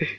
Okay.